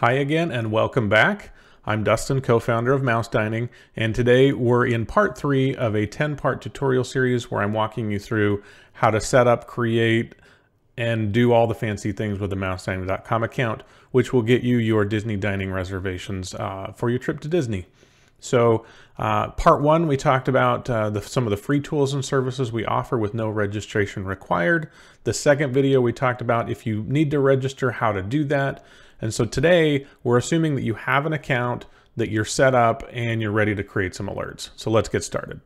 Hi again and welcome back. I'm Dustin, co-founder of Mouse Dining, and today we're in part three of a 10-part tutorial series where I'm walking you through how to set up, create, and do all the fancy things with the mousedining.com account, which will get you your Disney dining reservations uh, for your trip to Disney. So uh, part one, we talked about uh, the, some of the free tools and services we offer with no registration required. The second video, we talked about if you need to register, how to do that. And so today we're assuming that you have an account, that you're set up and you're ready to create some alerts. So let's get started.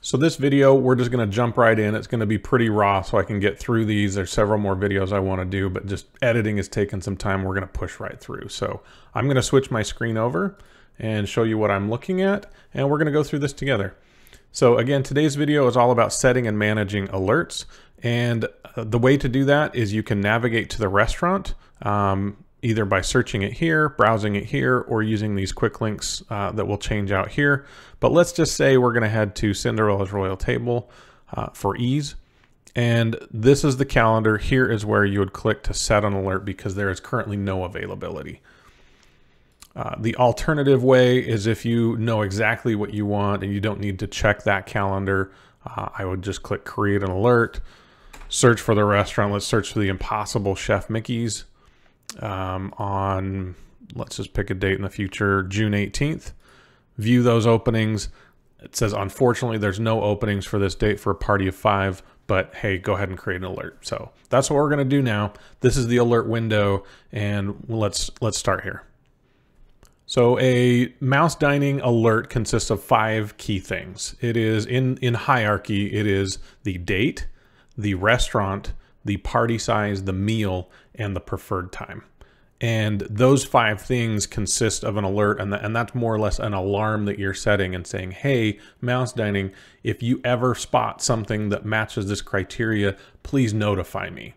So this video, we're just gonna jump right in. It's gonna be pretty raw so I can get through these. There's several more videos I wanna do, but just editing is taking some time. We're gonna push right through. So I'm gonna switch my screen over and show you what I'm looking at, and we're gonna go through this together. So again, today's video is all about setting and managing alerts. And uh, the way to do that is you can navigate to the restaurant um, either by searching it here, browsing it here, or using these quick links uh, that will change out here. But let's just say we're gonna head to Cinderella's Royal Table uh, for ease. And this is the calendar. Here is where you would click to set an alert because there is currently no availability. Uh, the alternative way is if you know exactly what you want and you don't need to check that calendar, uh, I would just click create an alert, search for the restaurant. Let's search for the Impossible Chef Mickey's um, on, let's just pick a date in the future, June 18th. View those openings. It says, unfortunately, there's no openings for this date for a party of five, but hey, go ahead and create an alert. So that's what we're going to do now. This is the alert window, and let's let's start here. So a mouse dining alert consists of five key things. It is in, in hierarchy, it is the date, the restaurant, the party size, the meal, and the preferred time. And those five things consist of an alert, and, the, and that's more or less an alarm that you're setting and saying, hey, mouse dining, if you ever spot something that matches this criteria, please notify me.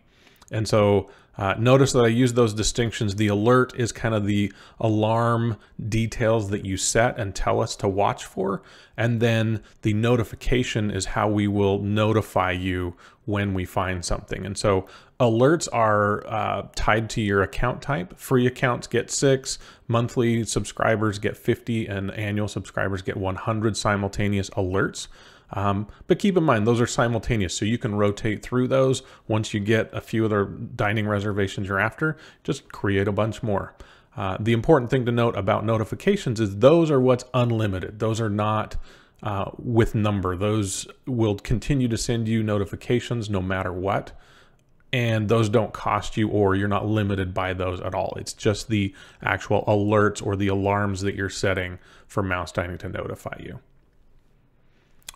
And so uh, notice that I use those distinctions. The alert is kind of the alarm details that you set and tell us to watch for. And then the notification is how we will notify you when we find something. And so alerts are uh, tied to your account type. Free accounts get six, monthly subscribers get 50, and annual subscribers get 100 simultaneous alerts. Um, but keep in mind, those are simultaneous, so you can rotate through those. Once you get a few other dining reservations you're after, just create a bunch more. Uh, the important thing to note about notifications is those are what's unlimited. Those are not uh, with number. Those will continue to send you notifications no matter what. And those don't cost you or you're not limited by those at all. It's just the actual alerts or the alarms that you're setting for Mouse Dining to notify you.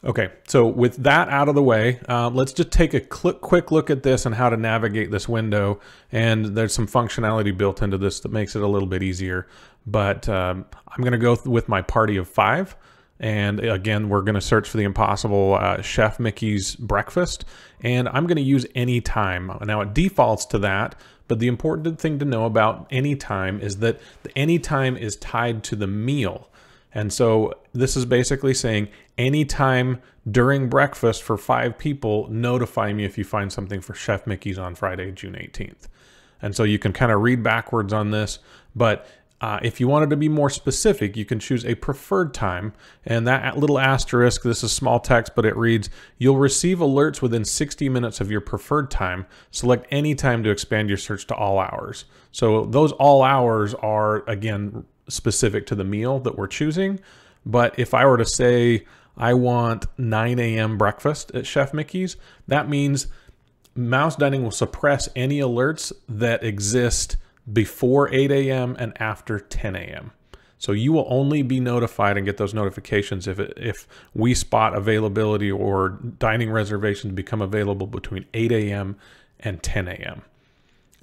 Okay, so with that out of the way, uh, let's just take a quick look at this and how to navigate this window. And there's some functionality built into this that makes it a little bit easier. But um, I'm going to go with my party of five. And again, we're going to search for the Impossible uh, Chef Mickey's breakfast. And I'm going to use any time. Now it defaults to that, but the important thing to know about any time is that any time is tied to the meal. And so this is basically saying anytime during breakfast for five people, notify me if you find something for Chef Mickey's on Friday, June 18th. And so you can kind of read backwards on this, but uh, if you wanted to be more specific, you can choose a preferred time. And that little asterisk, this is small text, but it reads, you'll receive alerts within 60 minutes of your preferred time. Select any time to expand your search to all hours. So those all hours are, again, specific to the meal that we're choosing. But if I were to say I want 9 a.m. breakfast at Chef Mickey's, that means Mouse Dining will suppress any alerts that exist before 8 a.m. and after 10 a.m. So you will only be notified and get those notifications if, it, if we spot availability or dining reservations become available between 8 a.m. and 10 a.m.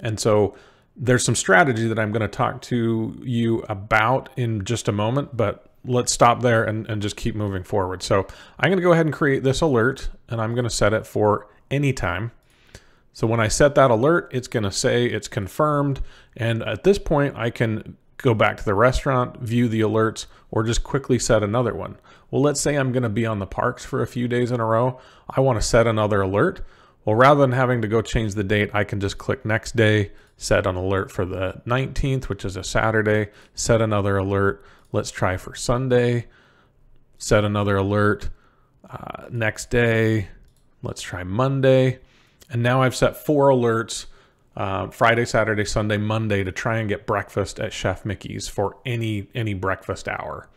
And so there's some strategy that I'm going to talk to you about in just a moment, but let's stop there and, and just keep moving forward. So I'm going to go ahead and create this alert and I'm going to set it for anytime. So when I set that alert, it's going to say it's confirmed. And at this point, I can go back to the restaurant, view the alerts, or just quickly set another one. Well, let's say I'm going to be on the parks for a few days in a row. I want to set another alert. Well, rather than having to go change the date, I can just click next day, set an alert for the 19th, which is a Saturday, set another alert. Let's try for Sunday, set another alert. Uh, next day, let's try Monday. And now I've set four alerts uh, Friday, Saturday, Sunday, Monday to try and get breakfast at Chef Mickey's for any any breakfast hour.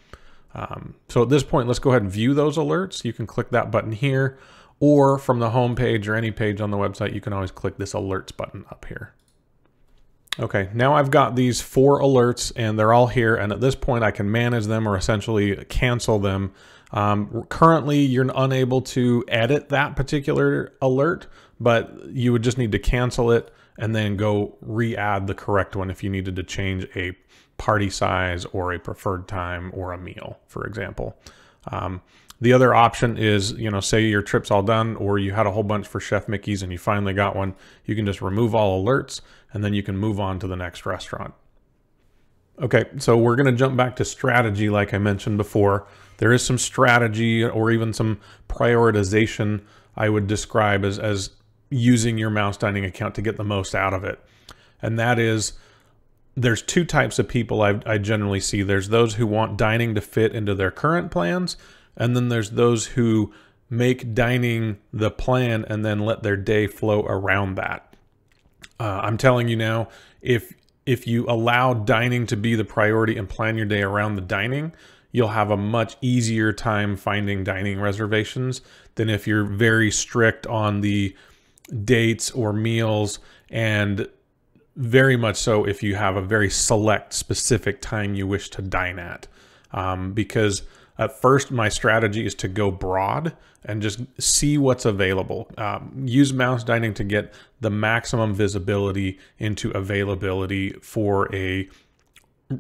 Um, so at this point, let's go ahead and view those alerts. You can click that button here, or from the home page or any page on the website, you can always click this alerts button up here. Okay, now I've got these four alerts and they're all here. And at this point, I can manage them or essentially cancel them. Um, currently, you're unable to edit that particular alert, but you would just need to cancel it and then go re-add the correct one if you needed to change a party size or a preferred time or a meal, for example. Um, the other option is, you know, say your trip's all done or you had a whole bunch for Chef Mickey's and you finally got one, you can just remove all alerts and then you can move on to the next restaurant. Okay, so we're going to jump back to strategy like I mentioned before. There is some strategy or even some prioritization I would describe as, as using your mouse dining account to get the most out of it. And that is there's two types of people I, I generally see. There's those who want dining to fit into their current plans, and then there's those who make dining the plan and then let their day flow around that. Uh, I'm telling you now, if if you allow dining to be the priority and plan your day around the dining, you'll have a much easier time finding dining reservations than if you're very strict on the dates or meals and very much so if you have a very select specific time you wish to dine at. Um, because at first my strategy is to go broad and just see what's available. Um, use mouse dining to get the maximum visibility into availability for a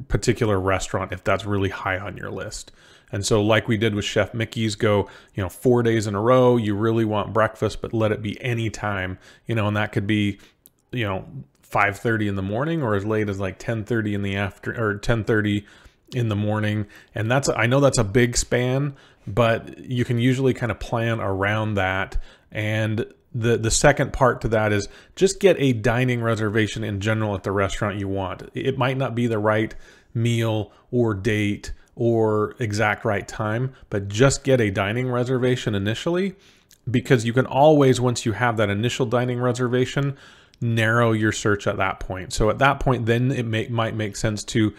particular restaurant if that's really high on your list. And so, like we did with Chef Mickey's, go, you know, four days in a row. You really want breakfast, but let it be any time, you know, and that could be, you know, 5:30 in the morning or as late as like 10:30 in the after or 10:30 in the morning. And that's I know that's a big span, but you can usually kind of plan around that. And the the second part to that is just get a dining reservation in general at the restaurant you want. It might not be the right meal or date or exact right time, but just get a dining reservation initially because you can always, once you have that initial dining reservation, narrow your search at that point. So at that point, then it may, might make sense to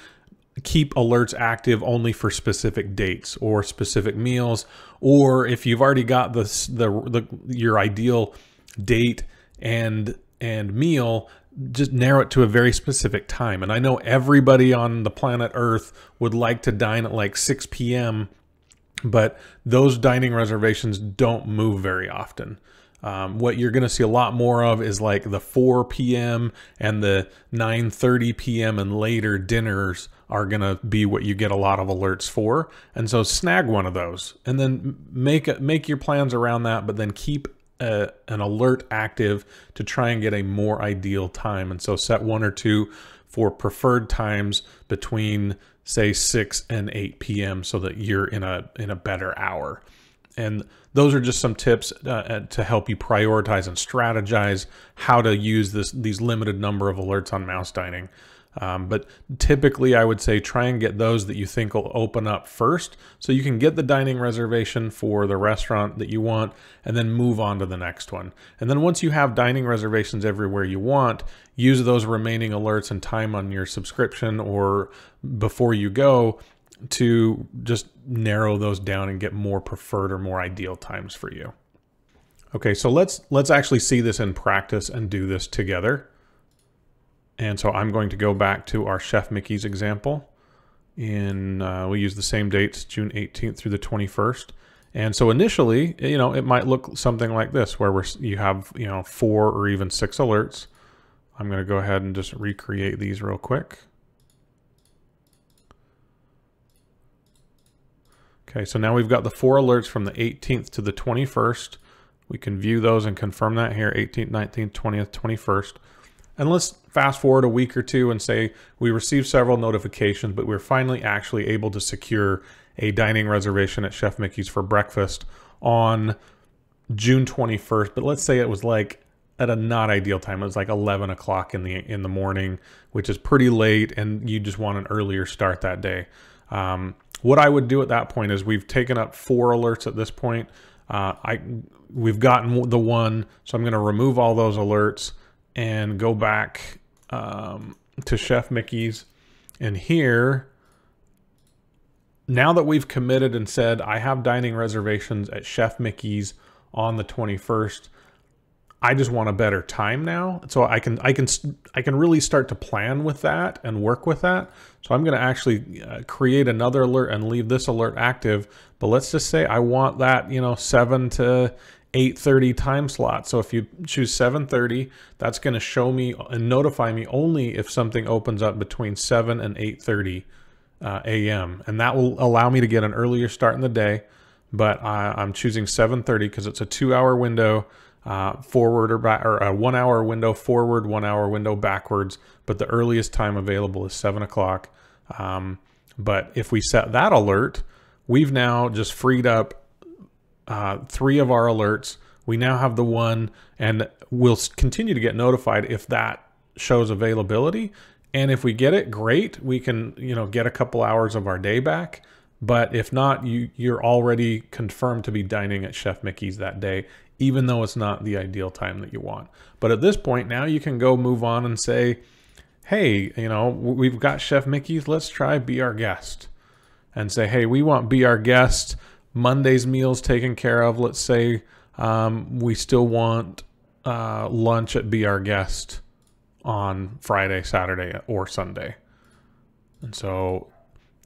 keep alerts active only for specific dates or specific meals, or if you've already got the, the, the your ideal date and and meal, just narrow it to a very specific time. And I know everybody on the planet Earth would like to dine at like 6 p.m., but those dining reservations don't move very often. Um, what you're going to see a lot more of is like the 4 p.m. and the 9:30 p.m. and later dinners are going to be what you get a lot of alerts for. And so snag one of those and then make make your plans around that, but then keep a, an alert active to try and get a more ideal time. And so set one or two for preferred times between say 6 and 8 p.m. so that you're in a in a better hour. And those are just some tips uh, uh to help you prioritize and strategize how to use this these limited number of alerts on mouse dining. Um, but typically, I would say try and get those that you think will open up first so you can get the dining reservation for the restaurant that you want and then move on to the next one. And then once you have dining reservations everywhere you want, use those remaining alerts and time on your subscription or before you go to just narrow those down and get more preferred or more ideal times for you. Okay, so let's let's actually see this in practice and do this together. And so I'm going to go back to our Chef Mickey's example. In uh, we use the same dates, June 18th through the 21st. And so initially, you know, it might look something like this, where we're, you have, you know, four or even six alerts. I'm going to go ahead and just recreate these real quick. Okay, so now we've got the four alerts from the 18th to the 21st. We can view those and confirm that here, 18th, 19th, 20th, 21st. And let's fast forward a week or two and say we received several notifications, but we're finally actually able to secure a dining reservation at Chef Mickey's for breakfast on June 21st, but let's say it was like at a not ideal time. It was like 11 o'clock in the in the morning, which is pretty late, and you just want an earlier start that day. Um, what I would do at that point is we've taken up four alerts at this point. Uh, I we've gotten the one, so I'm going to remove all those alerts and go back um, to Chef Mickey's. And here, now that we've committed and said I have dining reservations at Chef Mickey's on the 21st, I just want a better time now. So I can I can I can really start to plan with that and work with that. So I'm going to actually uh, create another alert and leave this alert active. But let's just say I want that, you know, 7 to 8:30 time slot. So if you choose 7:30, that's going to show me and notify me only if something opens up between 7 and 8:30 uh, a.m. and that will allow me to get an earlier start in the day. But I, I'm choosing 7:30 because it's a two-hour window uh, forward or back, or a one hour window forward, one hour window backwards, but the earliest time available is seven o'clock. Um, but if we set that alert, we've now just freed up uh, three of our alerts. We now have the one, and we'll continue to get notified if that shows availability. And if we get it, great. We can, you know, get a couple hours of our day back. But if not, you you're already confirmed to be dining at Chef Mickey's that day, even though it's not the ideal time that you want. But at this point, now you can go move on and say, hey, you know, we've got Chef Mickey's, let's try Be Our Guest. And say, hey, we want Be Our Guest, Monday's meals taken care of. Let's say um, we still want uh, lunch at Be Our Guest on Friday, Saturday, or Sunday. And so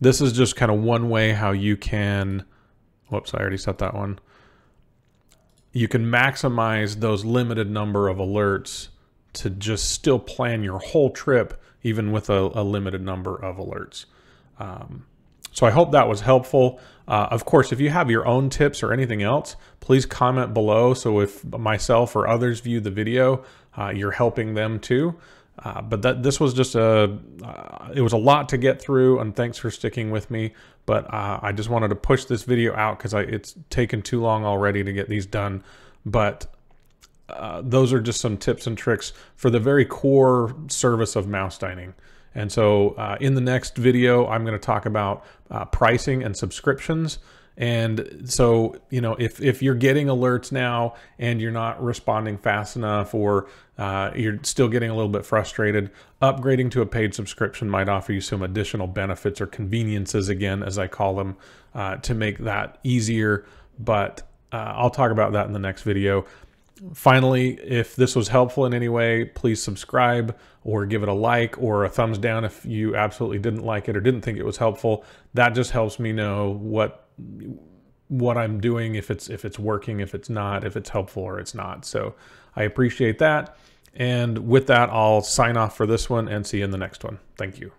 this is just kind of one way how you can, whoops, I already set that one you can maximize those limited number of alerts to just still plan your whole trip, even with a, a limited number of alerts. Um, so I hope that was helpful. Uh, of course, if you have your own tips or anything else, please comment below. So if myself or others view the video, uh, you're helping them too. Uh, but that this was just a, uh, it was a lot to get through and thanks for sticking with me. But uh, I just wanted to push this video out because it's taken too long already to get these done. But uh, those are just some tips and tricks for the very core service of mouse dining. And so uh, in the next video, I'm going to talk about uh, pricing and subscriptions. And so, you know, if, if you're getting alerts now and you're not responding fast enough or uh, you're still getting a little bit frustrated, upgrading to a paid subscription might offer you some additional benefits or conveniences, again, as I call them, uh, to make that easier. But uh, I'll talk about that in the next video. Finally, if this was helpful in any way, please subscribe or give it a like or a thumbs down if you absolutely didn't like it or didn't think it was helpful. That just helps me know what what I'm doing, if it's if it's working, if it's not, if it's helpful or it's not. So I appreciate that. And with that, I'll sign off for this one and see you in the next one. Thank you.